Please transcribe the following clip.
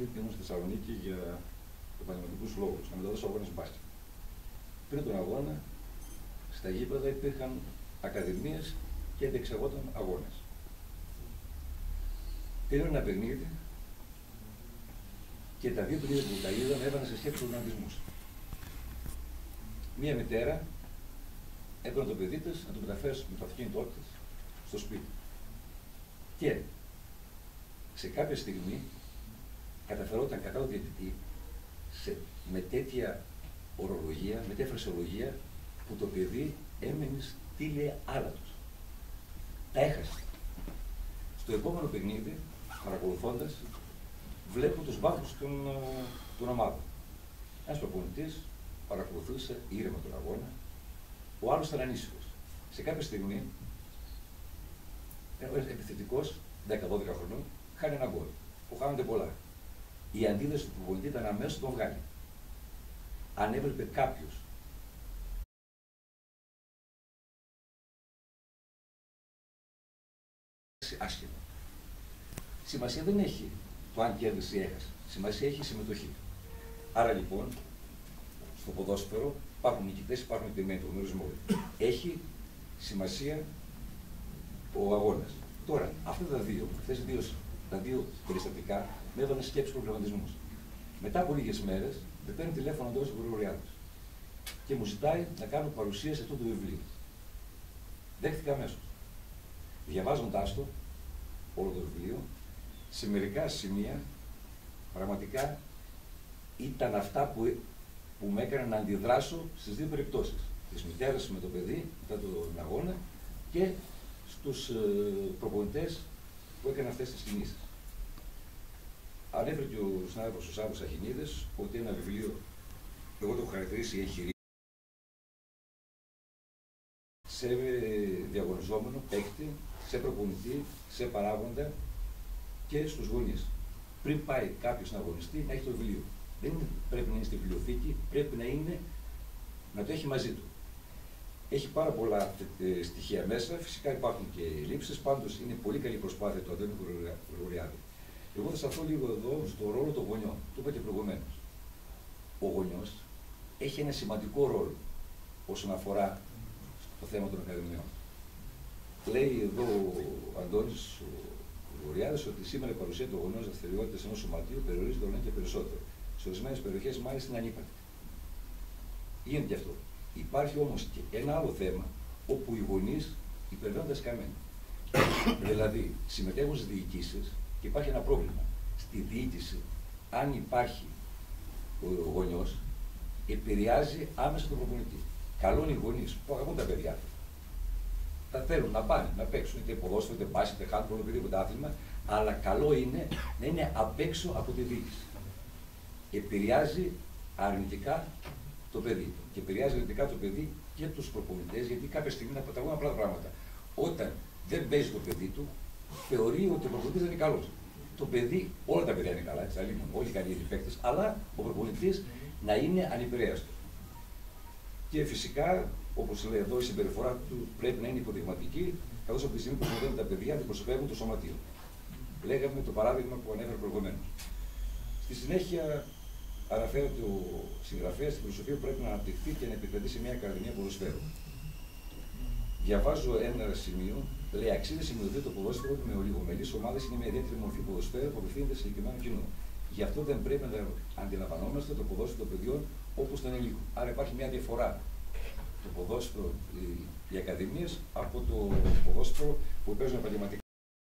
ήρθε ήμουν στη Θεσσαλονίκη για επαγγελματικούς λόγους, να μεταδώσω αγώνες μπάσκετ. Πριν τον αγώνα, στα γήπεδα υπήρχαν ακαδημίες και διεξαγόταν αγώνες. Πήραν ένα παιχνίδι και τα δύο παιχνίδια που τα είδαν έβαλαν σε σχέση τους Μία μητέρα έπαιρνε το παιδί της να το μεταφέρει με το αυτοκίνητό της στο σπίτι. Και σε κάποια στιγμή καταφερόταν κατά ο διαιτητή σε, με τέτοια ορολογία, με τέτοια φρασιολογία που το παιδί έμενε στήλε άλατος. Τα έχασε. Στο επόμενο παιχνίδι, παρακολουθώντας, βλέπω τους βάθους των, ε, των ομάδων. Ένας προπονητής παρακολουθούσε ήρεμα τον αγώνα, ο άλλος ήταν ανήσυχος. Σε κάποια στιγμή, ο επιθετικός, 10-12 χρονών, χάνει ένα γκολ. Που χάνονται πολλά. Η αντίδραση του προπονητή ήταν αμέσως τον βγάλει. Αν έβλεπε κάποιος άσχημα. Σημασία δεν έχει το αν κέρδισε ή έχασε. Σημασία έχει η συμμετοχή. Άρα λοιπόν, στο ποδόσφαιρο υπάρχουν νικητές, υπάρχουν επιτεμένοι, το γνωρίζουμε όλοι. Έχει σημασία ο αγώνας. Τώρα, αυτά τα δύο, αυτές δύο, τα δύο περιστατικά με έβαλαν σκέψη προβληματισμούς. Μετά από λίγες μέρες, με παίρνει τηλέφωνο ο Αντώνη και μου ζητάει να κάνω παρουσίαση αυτού του βιβλίου. Δέχτηκα αμέσως. Διαβάζοντάς το, όλο το βιβλίο, σε μερικά σημεία πραγματικά ήταν αυτά που, που με έκαναν να αντιδράσω στις δύο περιπτώσεις. Τη μητέρα με το παιδί μετά τον αγώνα και στους ε, προπονητές που έκαναν αυτές τις κινήσεις. Ανέφερε και ο συνάδελφος ο Σάββος Αχινίδης ότι ένα βιβλίο, εγώ το έχω χαρακτηρίσει εγχειρίδιο, σε διαγωνιζόμενο παίκτη, σε προπονητή, σε παράγοντα και στους γονείς. Πριν πάει κάποιος να αγωνιστεί, να έχει το βιβλίο. Δεν πρέπει να είναι στη βιβλιοθήκη, πρέπει να είναι να το έχει μαζί του. Έχει πάρα πολλά ε, στοιχεία μέσα, φυσικά υπάρχουν και λήψει, πάντως είναι πολύ καλή προσπάθεια του Αντώνη Γρηγοριάδη. Εγώ θα σταθώ λίγο εδώ στο ρόλο των γονιών. Το είπα και προηγουμένως. Ο γονιός έχει ένα σημαντικό ρόλο όσον αφορά το θέμα των ακαδημιών. Λέει εδώ ο Αντώνης ο ότι σήμερα η παρουσία των γονιών δραστηριότητα ενός σωματείου περιορίζεται όλο και περισσότερο. Σε ορισμένες περιοχές μάλιστα είναι ανύπαρκτη. Γίνεται και αυτό. Υπάρχει όμως και ένα άλλο θέμα όπου οι γονείς υπερβαίνονται καμένα. δηλαδή συμμετέχουν στις διοικήσεις και υπάρχει ένα πρόβλημα. Στη διοίκηση, αν υπάρχει ο γονιός, επηρεάζει άμεσα τον προπονητή. Καλό είναι οι γονείς που αγαπούν τα παιδιά τα θέλουν να πάνε, να παίξουν είτε ποδόσφαιρο, είτε μπάσκετ, είτε χάντμπολ, οτιδήποτε άθλημα, αλλά καλό είναι να είναι απ' έξω από τη διοίκηση. Επηρεάζει αρνητικά το παιδί. Και επηρεάζει αρνητικά το παιδί και τους προπονητές, γιατί κάποια στιγμή να παταγούν απλά πράγματα. Όταν δεν παίζει το παιδί του, θεωρεί ότι ο προπονητής δεν είναι καλός. Το παιδί, όλα τα παιδιά είναι καλά, έτσι, αλλήμον, όλοι οι καλοί είναι παίκτε, αλλά ο προπονητής να είναι ανυπηρέαστος. Και φυσικά, όπως λέει εδώ, η συμπεριφορά του πρέπει να είναι υποδειγματική, καθώς από τη στιγμή που συνοδεύουν τα παιδιά αντιπροσωπεύουν το σωματείο. Λέγαμε το παράδειγμα που ανέφερε προηγουμένως. Στη συνέχεια, αναφέρεται ο συγγραφέα στην φιλοσοφία που πρέπει να αναπτυχθεί και να επικρατήσει μια ακαδημία ποδοσφαίρου. Διαβάζω ένα σημείο, λέει αξίζει σημειωθεί το ποδόσφαιρο με ολιγομελείς ομάδες είναι μια ιδιαίτερη μορφή ποδοσφαίρου που απευθύνεται σε συγκεκριμένο κοινό. Γι' αυτό δεν πρέπει να αντιλαμβανόμαστε το ποδόσφαιρο των παιδιών όπως τον ενηλίκων. Άρα υπάρχει μια διαφορά το ποδόσφαιρο, οι, οι ακαδημίες από το ποδόσφαιρο που παίζουν επαγγελματικά.